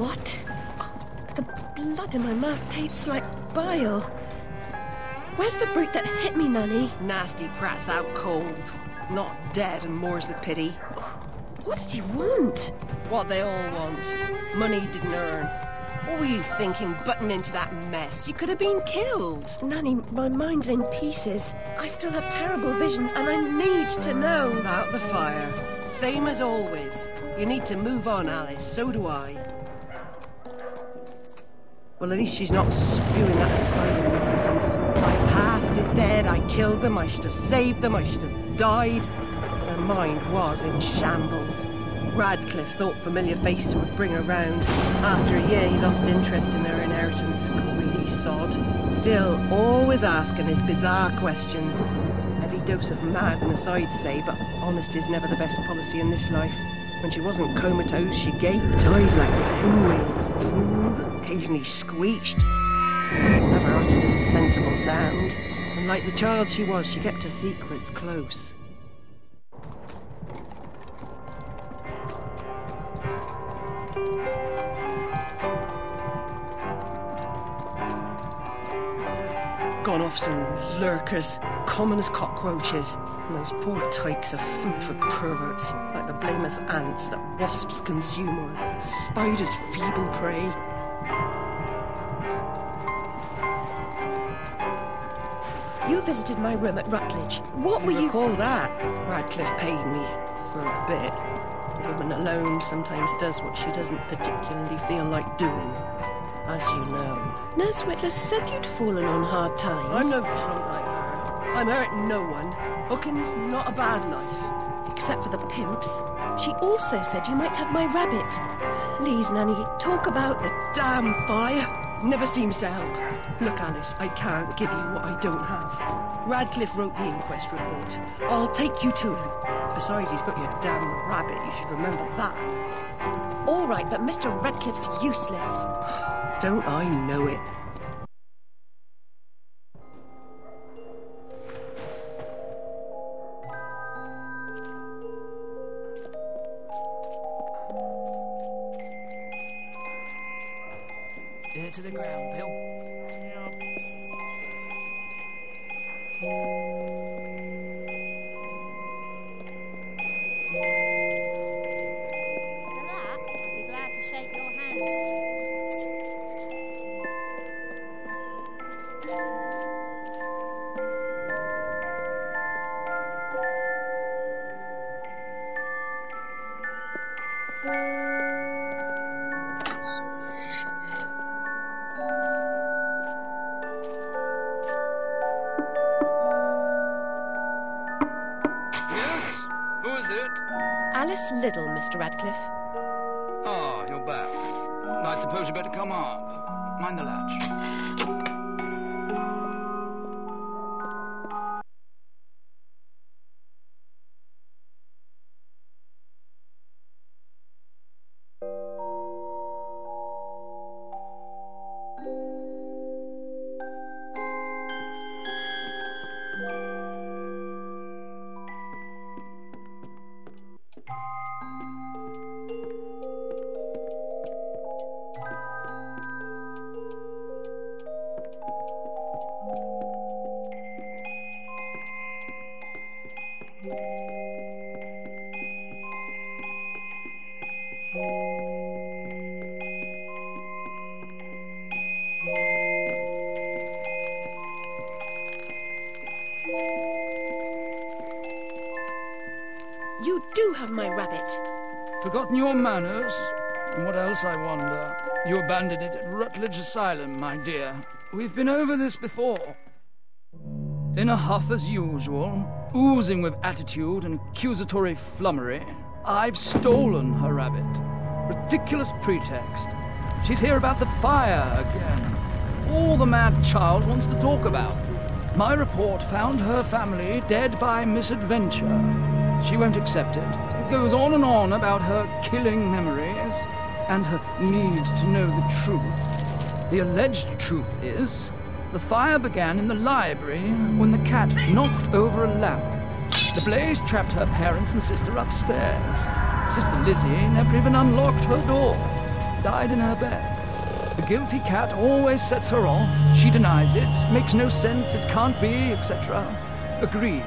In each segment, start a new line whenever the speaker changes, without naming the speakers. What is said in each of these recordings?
What? The blood in my mouth tastes like bile. Where's the brute that hit me, Nanny?
Nasty prat's out cold. Not dead, and more's the pity.
What did he want?
What they all want. Money didn't earn. What were you thinking, butting into that mess? You could have been killed.
Nanny, my mind's in pieces. I still have terrible visions, and I need to know.
About the fire. Same as always. You need to move on, Alice. So do I. Well, at least she's not spewing that asylum nonsense. My past is dead. I killed them. I should have saved them. I should have died. Her mind was in shambles. Radcliffe thought familiar faces would bring her round. After a year, he lost interest in their inheritance. Greedy sod. Still, always asking his bizarre questions. Heavy dose of madness, I'd say, but honesty's never the best policy in this life. When she wasn't comatose, she gaped, eyes like pinwheels, drooled, occasionally squeaked. Never uttered a sensible sound. And like the child she was, she kept her secrets close. Gone off some lurkers, common as cockroaches. And those poor tykes are food for perverts, like the blameless ants that wasps consume or spiders' feeble prey.
You visited my room at Rutledge. What were you...
Recall that? Radcliffe paid me for a bit. A woman alone sometimes does what she doesn't particularly feel like doing. As you know.
Nurse Witless said you'd fallen on hard times.
I'm no drunk like her. I'm hurting no one. Hooking's not a bad life.
Except for the pimps. She also said you might have my rabbit. Please, Nanny, talk about the...
Damn fire! Never seems to help. Look, Alice, I can't give you what I don't have. Radcliffe wrote the inquest report. I'll take you to him. Besides, he's got your damn rabbit. You should remember that.
All right, but Mr. Radcliffe's useless.
Don't I know it?
Alice Liddell, Mr. Radcliffe.
Ah, you're back. I suppose you better come up. Mind the latch.
You do have my rabbit.
Forgotten your manners? And what else, I wonder? You abandoned it at Rutledge Asylum, my dear. We've been over this before. In a huff as usual, oozing with attitude and accusatory flummery, I've stolen her rabbit. Ridiculous pretext. She's here about the fire again. All the mad child wants to talk about. My report found her family dead by misadventure. She won't accept it. It goes on and on about her killing memories and her need to know the truth. The alleged truth is the fire began in the library when the cat knocked over a lamp. The blaze trapped her parents and sister upstairs. Sister Lizzie never even unlocked her door. died in her bed. The guilty cat always sets her off. She denies it, makes no sense, it can't be, etc. Agreed.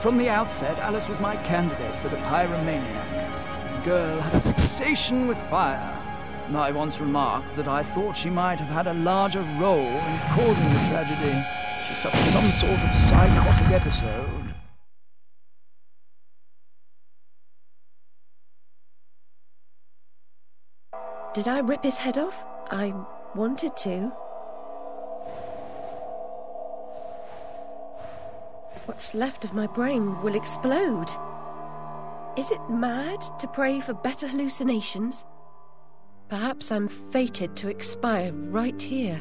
From the outset, Alice was my candidate for the pyromaniac. The girl had a fixation with fire. I once remarked that I thought she might have had a larger role in causing the tragedy. She suffered some sort of psychotic episode.
Did I rip his head off? I wanted to. What's left of my brain will explode. Is it mad to pray for better hallucinations? Perhaps I'm fated to expire right here.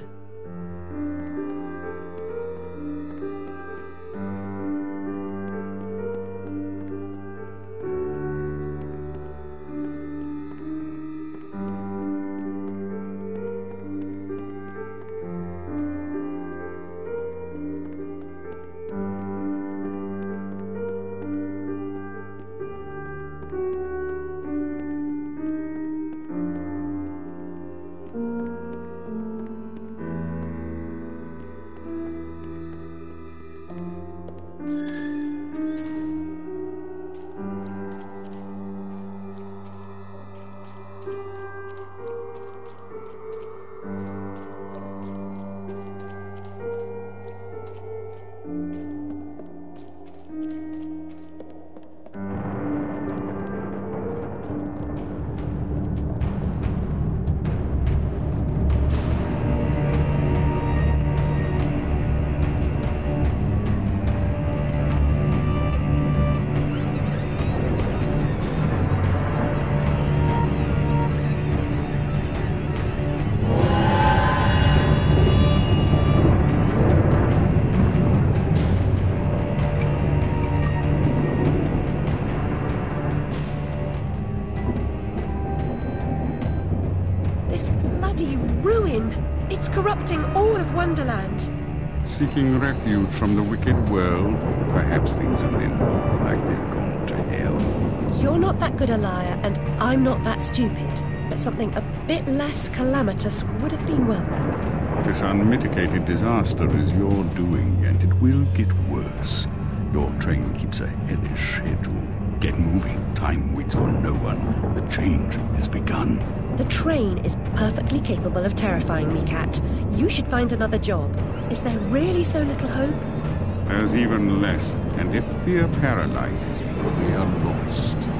Seeking refuge from the wicked world, perhaps things have been like they've gone to hell.
You're not that good a liar, and I'm not that stupid. But something a bit less calamitous would have been welcome.
This unmitigated disaster is your doing, and it will get worse. Your train keeps a hellish schedule. Get moving. Time waits for no one. The change has begun.
The train is perfectly capable of terrifying me, Cat. You should find another job. Is there really so little hope?
There's even less, and if fear paralyzes you, we are lost.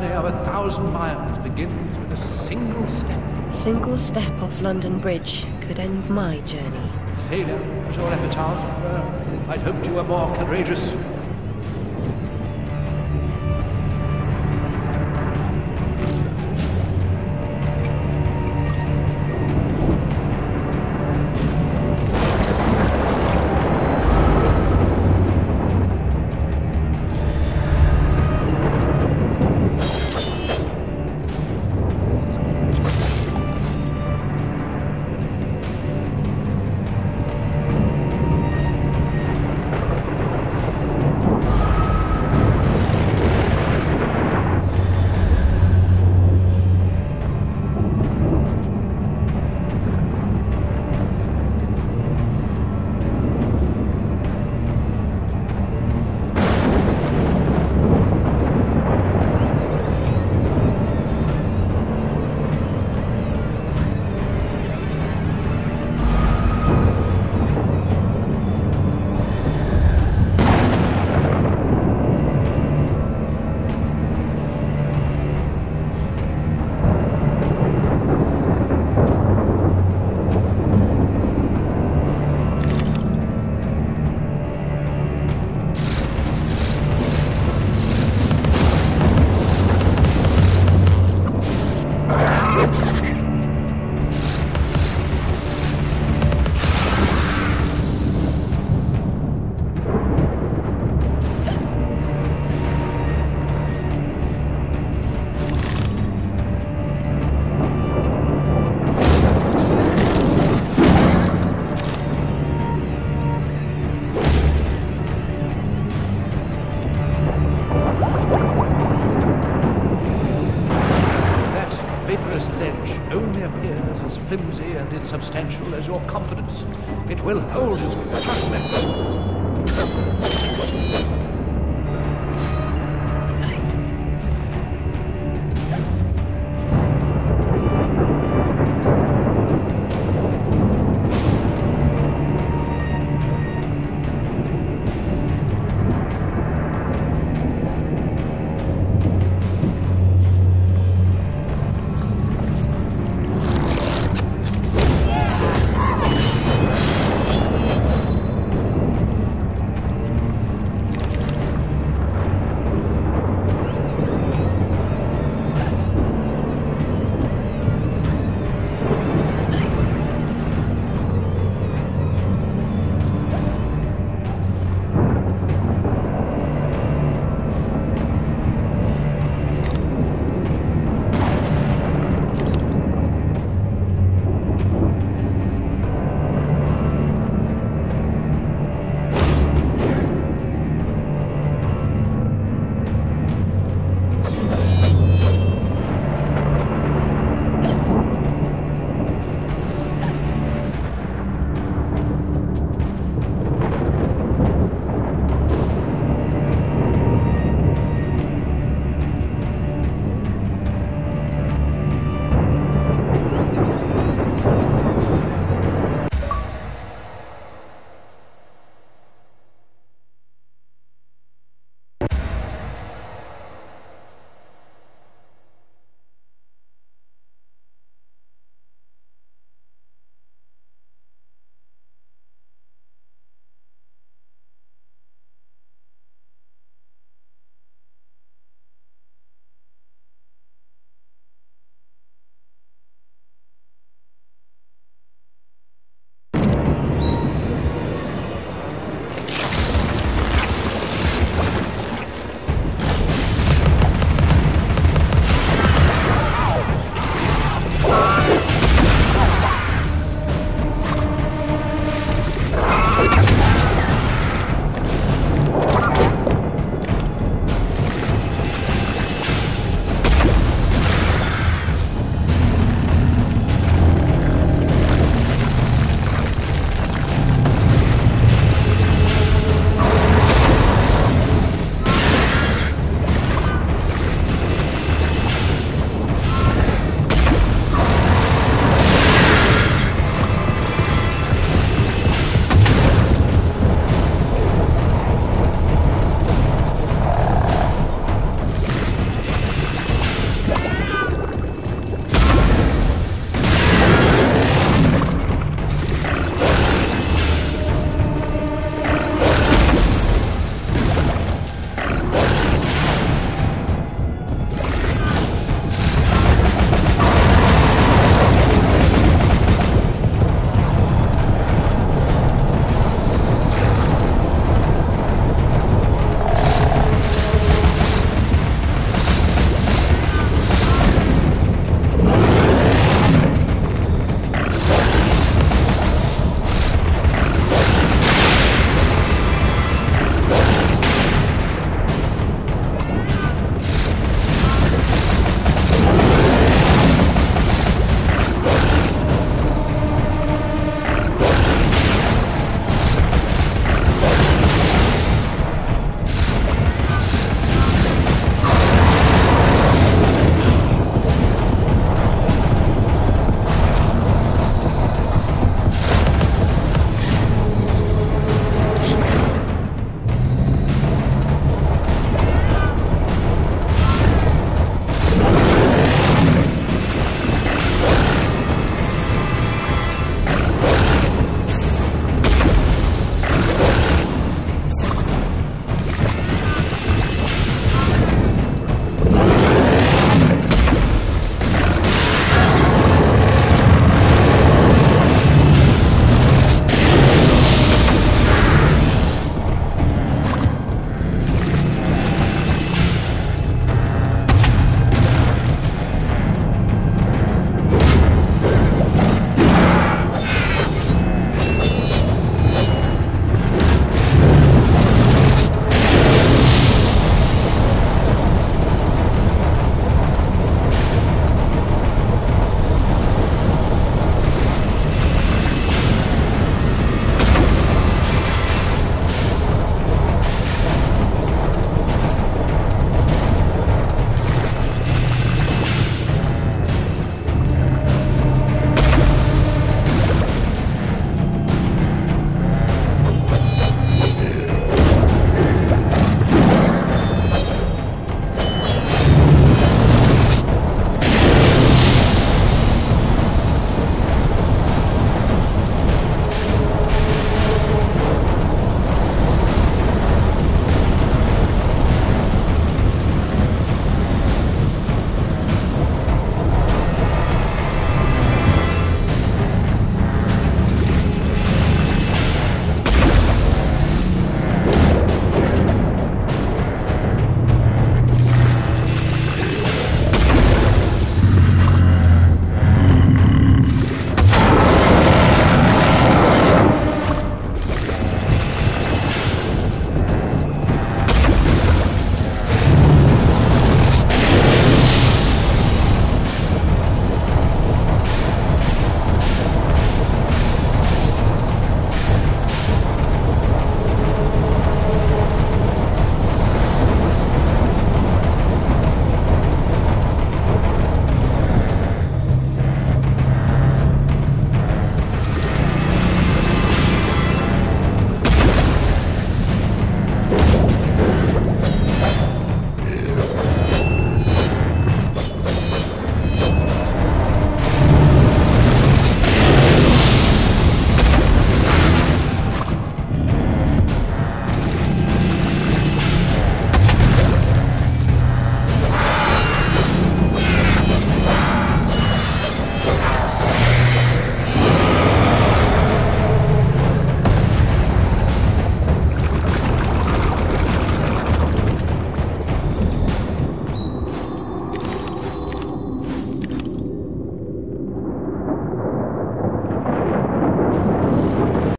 Journey of a thousand miles begins with a single step.
A single step off London Bridge could end my journey.
Failure was your epitaph. Uh, I'd hoped you were more courageous.